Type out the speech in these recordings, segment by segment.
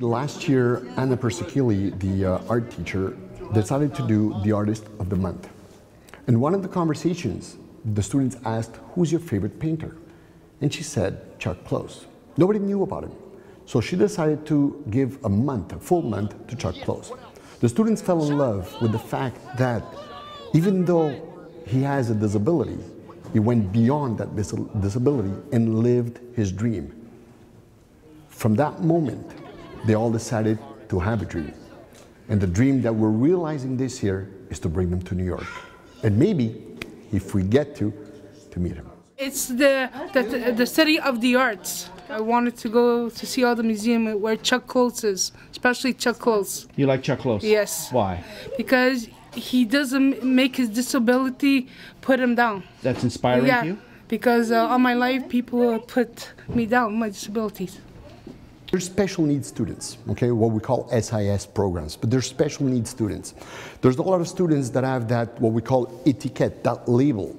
Last year, Anna Persikili, the uh, art teacher, decided to do the Artist of the Month. In one of the conversations, the students asked, Who's your favorite painter? And she said, Chuck Close. Nobody knew about him. So she decided to give a month, a full month, to Chuck Close. The students fell in love with the fact that even though he has a disability, he went beyond that dis disability and lived his dream. From that moment, they all decided to have a dream. And the dream that we're realizing this year is to bring them to New York. And maybe, if we get to, to meet him. It's the, the, the city of the arts. I wanted to go to see all the museum where Chuck Close is, especially Chuck Close. You like Chuck Close? Yes. Why? Because he doesn't make his disability put him down. That's inspiring yeah, you? because uh, all my life people put me down, my disabilities. There's special needs students, okay, what we call SIS programs, but there's special needs students. There's a lot of students that have that, what we call etiquette, that label.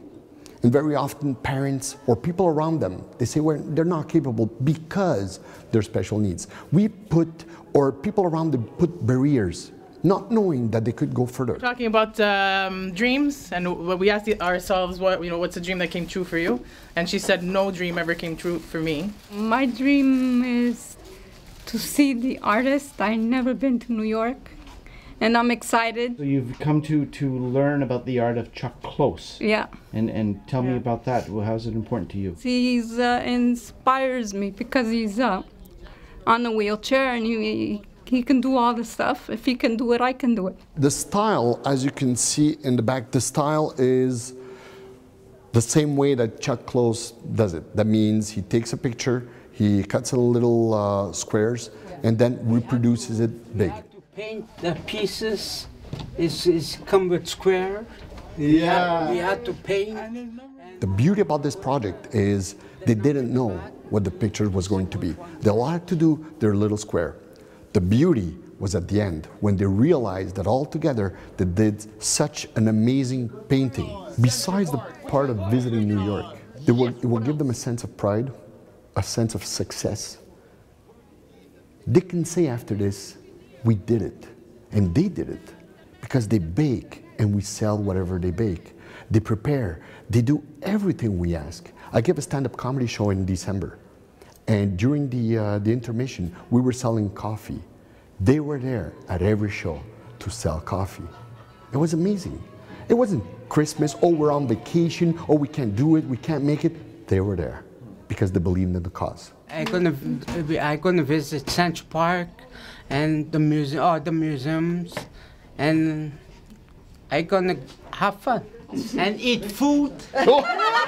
And very often parents or people around them, they say well, they're not capable because they're special needs. We put, or people around them put barriers, not knowing that they could go further. Talking about um, dreams, and we asked ourselves, what you know, what's a dream that came true for you? And she said, no dream ever came true for me. My dream is to see the artist. I've never been to New York, and I'm excited. So you've come to to learn about the art of Chuck Close. Yeah. And and tell me about that. Well, how's it important to you? He uh, inspires me because he's uh, on a wheelchair and he, he can do all the stuff. If he can do it, I can do it. The style, as you can see in the back, the style is the same way that Chuck Close does it. That means he takes a picture, he cuts a little uh, squares, and then reproduces it big. to paint the pieces. Is is come with square. Yeah. we had to paint. The beauty about this project is they didn't know what the picture was going to be. They all had to do their little square. The beauty was at the end when they realized that all together they did such an amazing painting. Besides the part of visiting New York, it will, it will give them a sense of pride, a sense of success. They can say after this, we did it. And they did it because they bake and we sell whatever they bake. They prepare, they do everything we ask. I gave a stand up comedy show in December. And during the, uh, the intermission, we were selling coffee. They were there at every show to sell coffee. It was amazing. It wasn't Christmas, oh, we're on vacation, oh, we can't do it, we can't make it. They were there because they believed in the cause. I'm gonna I'm gonna visit Central Park and the museum, all oh, the museums, and I'm gonna have fun and eat food.